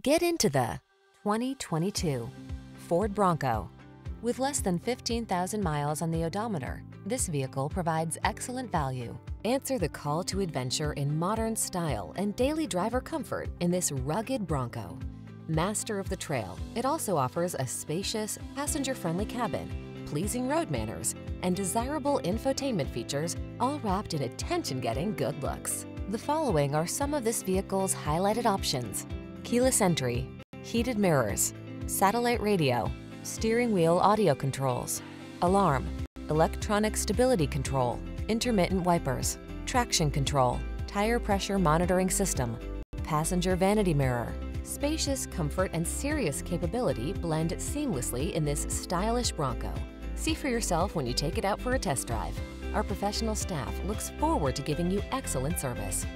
Get into the 2022 Ford Bronco. With less than 15,000 miles on the odometer, this vehicle provides excellent value. Answer the call to adventure in modern style and daily driver comfort in this rugged Bronco. Master of the trail, it also offers a spacious, passenger-friendly cabin, pleasing road manners, and desirable infotainment features, all wrapped in attention-getting good looks. The following are some of this vehicle's highlighted options keyless entry, heated mirrors, satellite radio, steering wheel audio controls, alarm, electronic stability control, intermittent wipers, traction control, tire pressure monitoring system, passenger vanity mirror. Spacious comfort and serious capability blend seamlessly in this stylish Bronco. See for yourself when you take it out for a test drive. Our professional staff looks forward to giving you excellent service.